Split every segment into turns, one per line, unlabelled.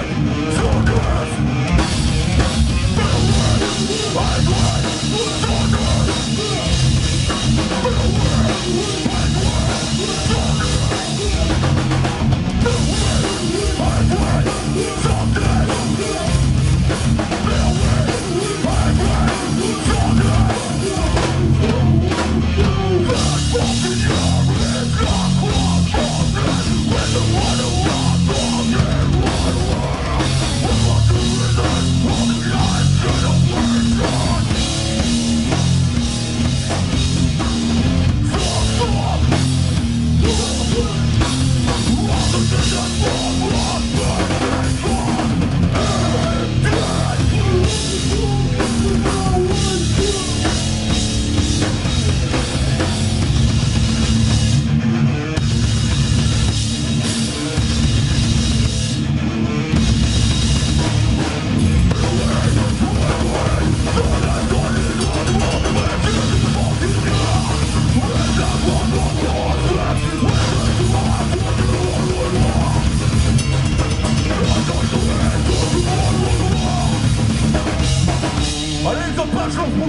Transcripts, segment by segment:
Park.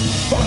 Bye.